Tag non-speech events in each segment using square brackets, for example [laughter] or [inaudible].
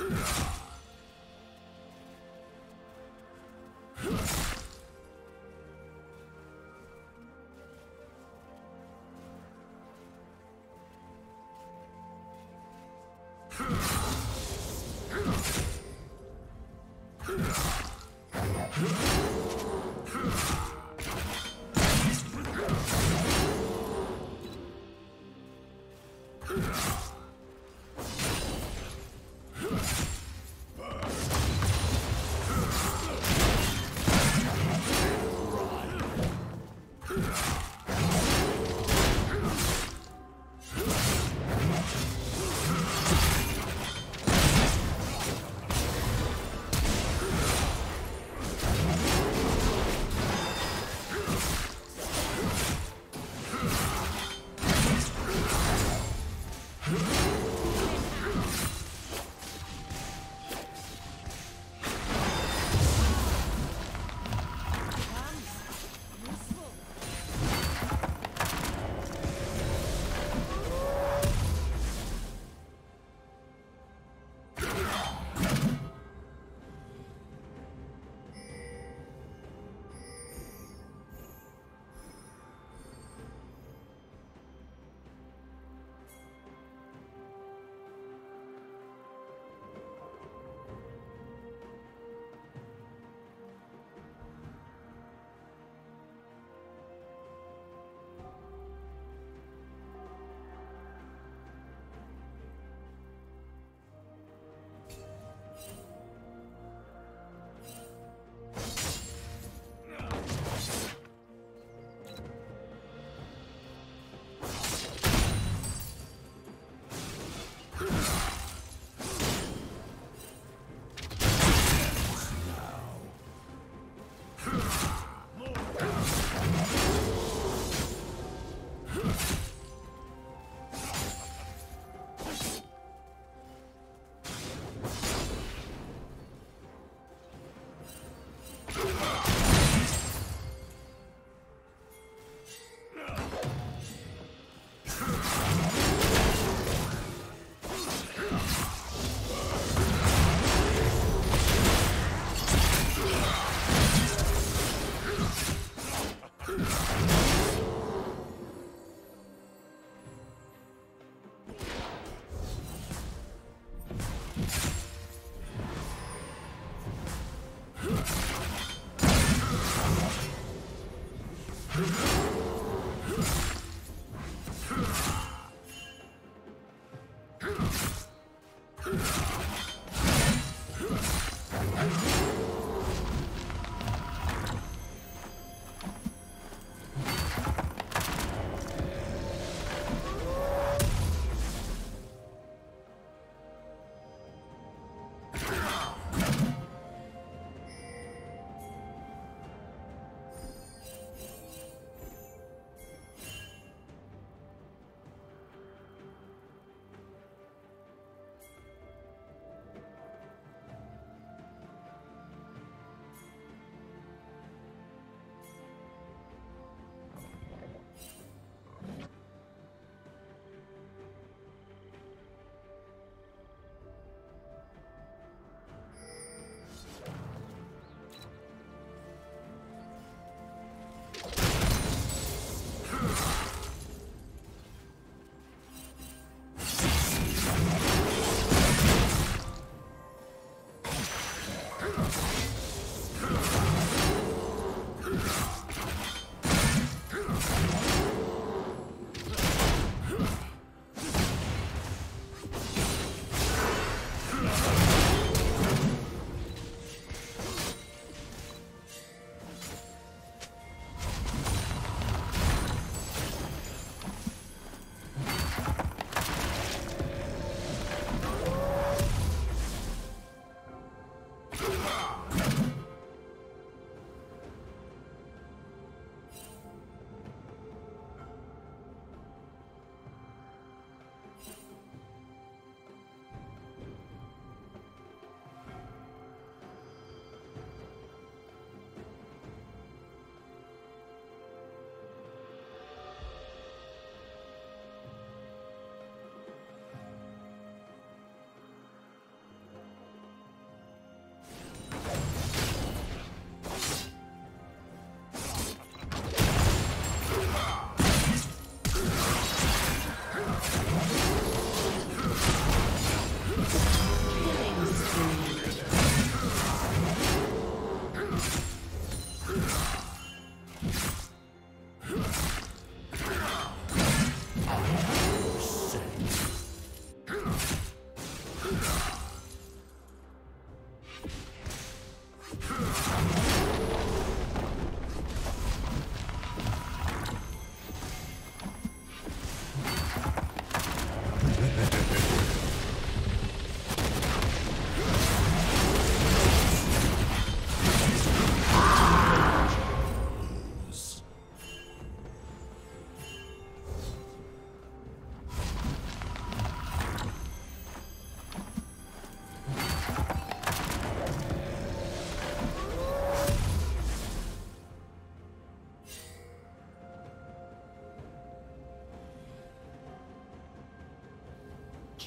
Yeah.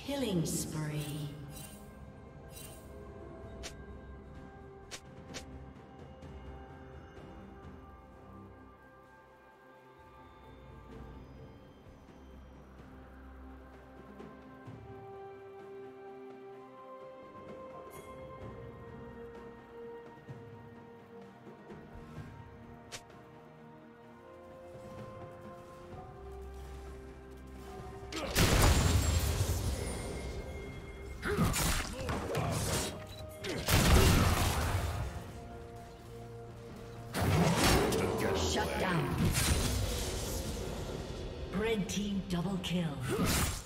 Killing spree. Double kill.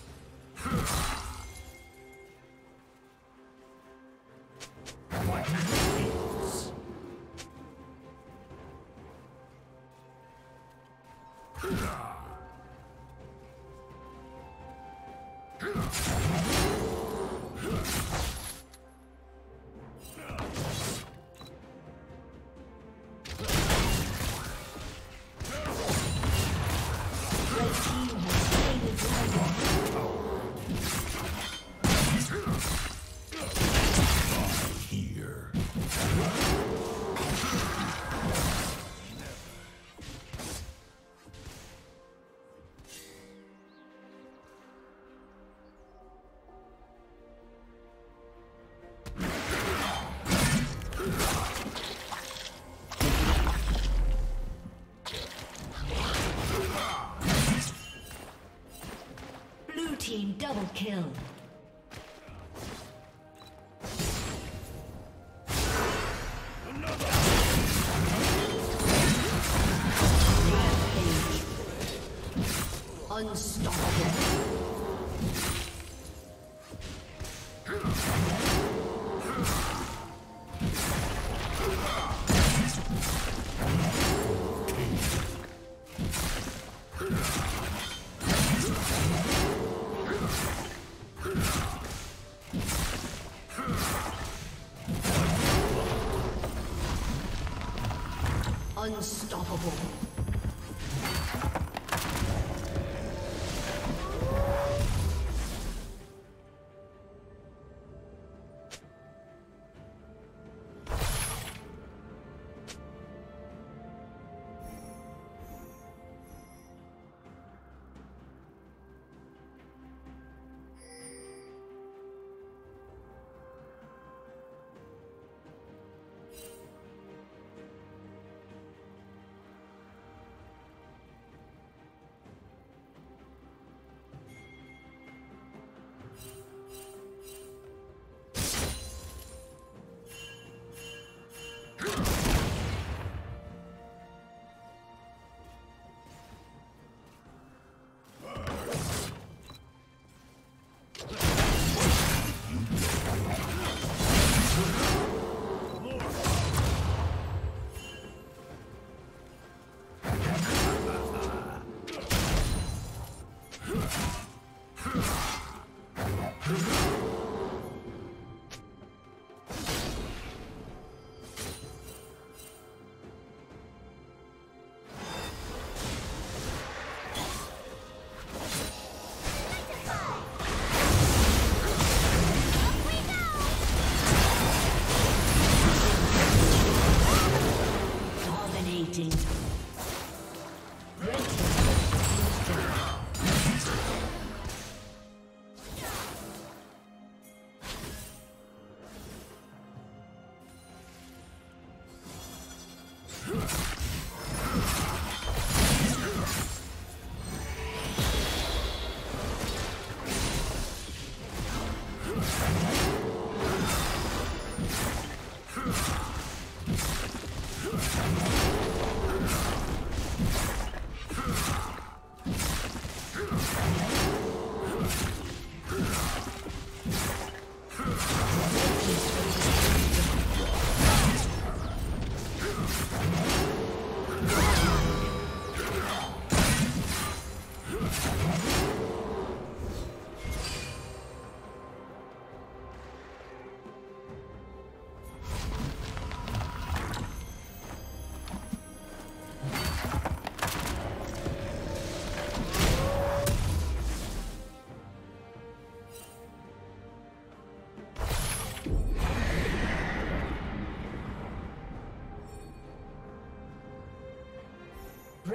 Double kill. Unstoppable. Unstoppable.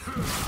Huh. [laughs]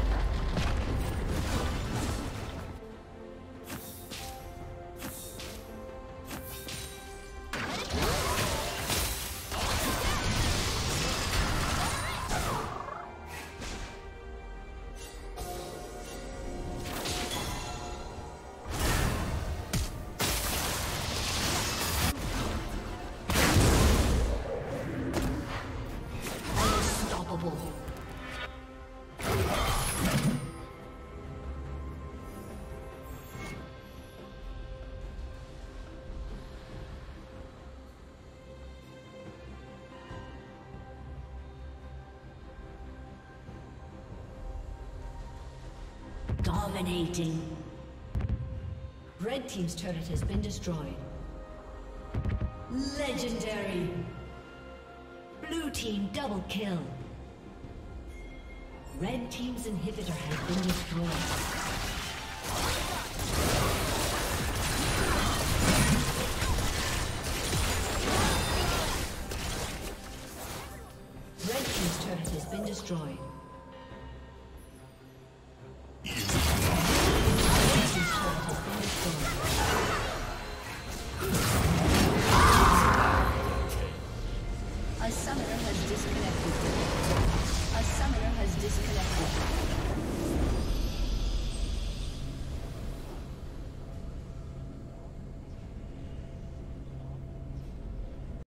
Dominating. Red Team's turret has been destroyed. Legendary. Blue Team double kill. Red Team's inhibitor has been destroyed.